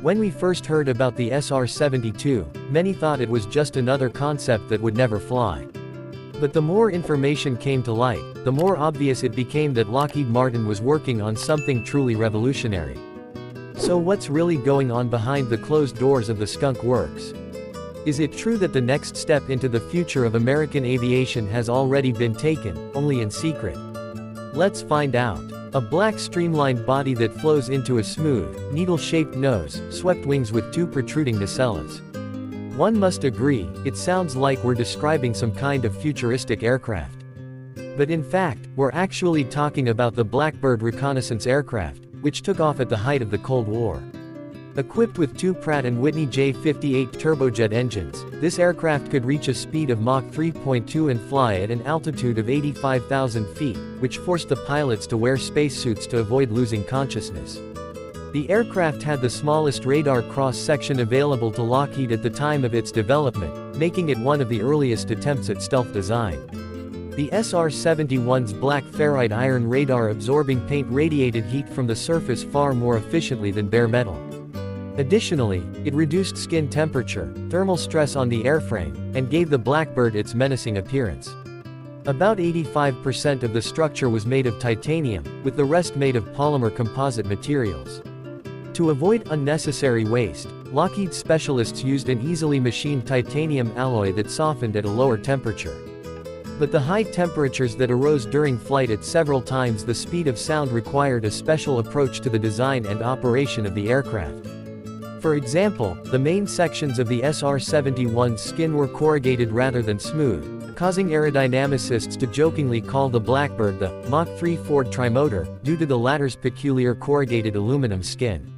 When we first heard about the SR-72, many thought it was just another concept that would never fly. But the more information came to light, the more obvious it became that Lockheed Martin was working on something truly revolutionary. So what's really going on behind the closed doors of the Skunk Works? Is it true that the next step into the future of American aviation has already been taken, only in secret? Let's find out. A black streamlined body that flows into a smooth, needle-shaped nose, swept wings with two protruding nacelles. One must agree, it sounds like we're describing some kind of futuristic aircraft. But in fact, we're actually talking about the Blackbird reconnaissance aircraft, which took off at the height of the Cold War. Equipped with two Pratt & Whitney J58 turbojet engines, this aircraft could reach a speed of Mach 3.2 and fly at an altitude of 85,000 feet, which forced the pilots to wear spacesuits to avoid losing consciousness. The aircraft had the smallest radar cross-section available to Lockheed at the time of its development, making it one of the earliest attempts at stealth design. The SR-71's black ferrite iron radar-absorbing paint radiated heat from the surface far more efficiently than bare metal. Additionally, it reduced skin temperature, thermal stress on the airframe, and gave the Blackbird its menacing appearance. About 85% of the structure was made of titanium, with the rest made of polymer composite materials. To avoid unnecessary waste, Lockheed specialists used an easily machined titanium alloy that softened at a lower temperature. But the high temperatures that arose during flight at several times the speed of sound required a special approach to the design and operation of the aircraft. For example, the main sections of the SR-71's skin were corrugated rather than smooth, causing aerodynamicists to jokingly call the Blackbird the Mach 3 Ford Trimotor, due to the latter's peculiar corrugated aluminum skin.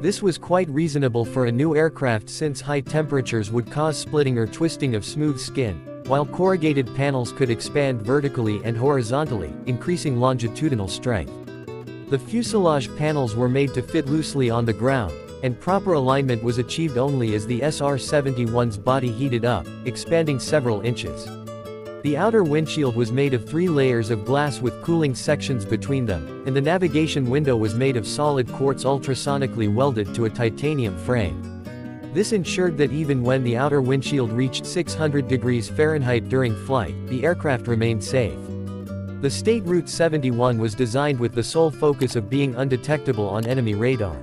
This was quite reasonable for a new aircraft since high temperatures would cause splitting or twisting of smooth skin, while corrugated panels could expand vertically and horizontally, increasing longitudinal strength. The fuselage panels were made to fit loosely on the ground, and proper alignment was achieved only as the SR-71's body heated up, expanding several inches. The outer windshield was made of three layers of glass with cooling sections between them, and the navigation window was made of solid quartz ultrasonically welded to a titanium frame. This ensured that even when the outer windshield reached 600 degrees Fahrenheit during flight, the aircraft remained safe. The State Route 71 was designed with the sole focus of being undetectable on enemy radar.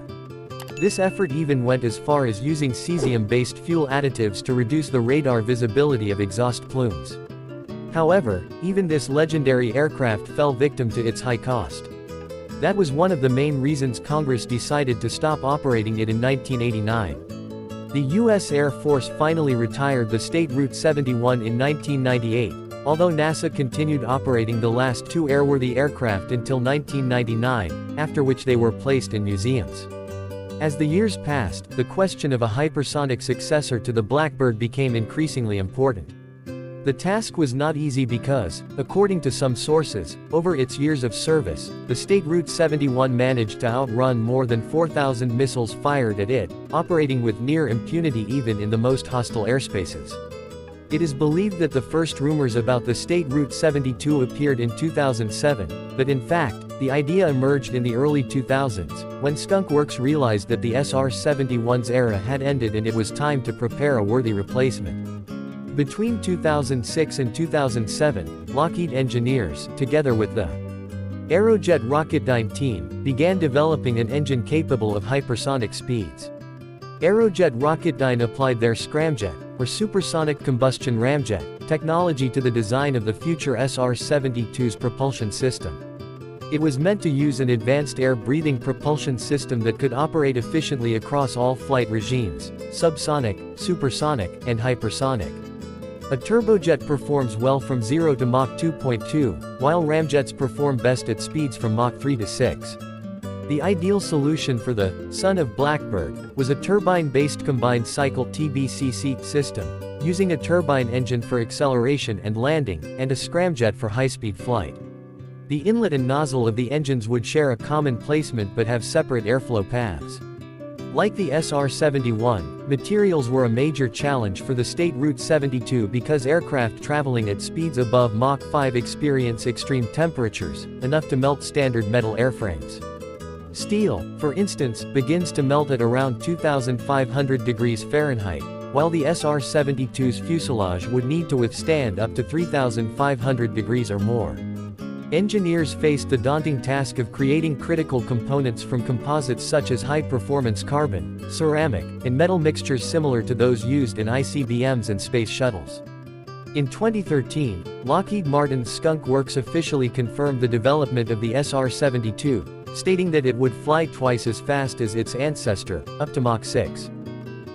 This effort even went as far as using cesium-based fuel additives to reduce the radar visibility of exhaust plumes. However, even this legendary aircraft fell victim to its high cost. That was one of the main reasons Congress decided to stop operating it in 1989. The U.S. Air Force finally retired the State Route 71 in 1998, although NASA continued operating the last two airworthy aircraft until 1999, after which they were placed in museums. As the years passed, the question of a hypersonic successor to the Blackbird became increasingly important. The task was not easy because, according to some sources, over its years of service, the State Route 71 managed to outrun more than 4,000 missiles fired at it, operating with near impunity even in the most hostile airspaces. It is believed that the first rumors about the State Route 72 appeared in 2007, but in fact, the idea emerged in the early 2000s, when Skunk Works realized that the SR-71's era had ended and it was time to prepare a worthy replacement. Between 2006 and 2007, Lockheed engineers, together with the Aerojet Rocketdyne team, began developing an engine capable of hypersonic speeds. Aerojet Rocketdyne applied their scramjet, or supersonic combustion ramjet, technology to the design of the future SR-72's propulsion system. It was meant to use an advanced air-breathing propulsion system that could operate efficiently across all flight regimes, subsonic, supersonic, and hypersonic. A turbojet performs well from 0 to Mach 2.2, while ramjets perform best at speeds from Mach 3 to 6. The ideal solution for the son of Blackbird was a turbine-based combined cycle TBCC system, using a turbine engine for acceleration and landing, and a scramjet for high-speed flight. The inlet and nozzle of the engines would share a common placement but have separate airflow paths. Like the SR-71, materials were a major challenge for the State Route 72 because aircraft traveling at speeds above Mach 5 experience extreme temperatures, enough to melt standard metal airframes. Steel, for instance, begins to melt at around 2500 degrees Fahrenheit, while the SR-72's fuselage would need to withstand up to 3500 degrees or more. Engineers faced the daunting task of creating critical components from composites such as high-performance carbon, ceramic, and metal mixtures similar to those used in ICBMs and space shuttles. In 2013, Lockheed Martin's Skunk Works officially confirmed the development of the SR-72, stating that it would fly twice as fast as its ancestor, up to Mach 6.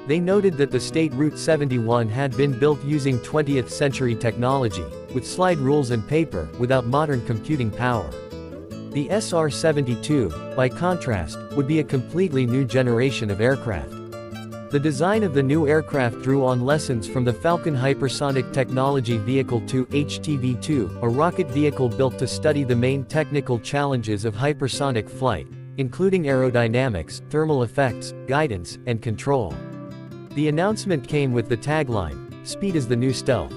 They noted that the state Route 71 had been built using 20th century technology, with slide rules and paper, without modern computing power. The SR-72, by contrast, would be a completely new generation of aircraft. The design of the new aircraft drew on lessons from the Falcon Hypersonic Technology Vehicle 2 HTV-2, a rocket vehicle built to study the main technical challenges of hypersonic flight, including aerodynamics, thermal effects, guidance, and control. The announcement came with the tagline, Speed is the new stealth.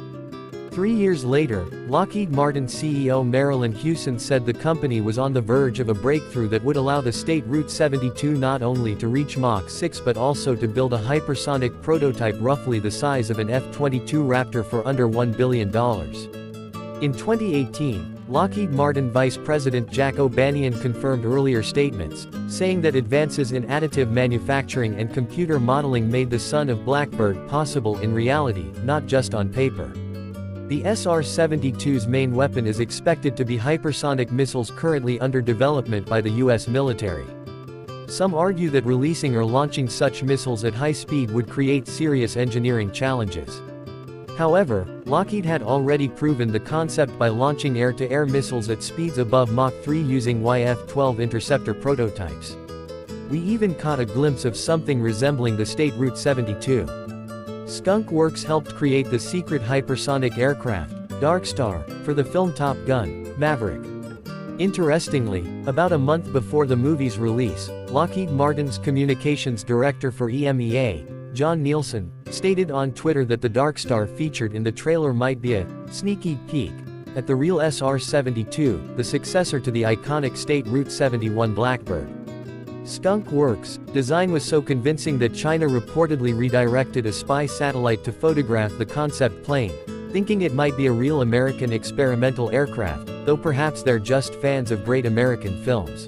Three years later, Lockheed Martin CEO Marilyn Hewson said the company was on the verge of a breakthrough that would allow the state Route 72 not only to reach Mach 6 but also to build a hypersonic prototype roughly the size of an F-22 Raptor for under $1 billion. In 2018, Lockheed Martin Vice President Jack O'Banion confirmed earlier statements, saying that advances in additive manufacturing and computer modeling made the son of Blackbird possible in reality, not just on paper. The SR-72's main weapon is expected to be hypersonic missiles currently under development by the US military. Some argue that releasing or launching such missiles at high speed would create serious engineering challenges. However, Lockheed had already proven the concept by launching air-to-air -air missiles at speeds above Mach 3 using YF-12 interceptor prototypes. We even caught a glimpse of something resembling the state Route 72. Skunk Works helped create the secret hypersonic aircraft, Darkstar, for the film Top Gun, Maverick. Interestingly, about a month before the movie's release, Lockheed Martin's communications director for EMEA, John Nielsen, stated on Twitter that the Darkstar featured in the trailer might be a sneaky peek at the real SR-72, the successor to the iconic State Route 71 Blackbird. Skunk Works' design was so convincing that China reportedly redirected a spy satellite to photograph the concept plane, thinking it might be a real American experimental aircraft, though perhaps they're just fans of great American films.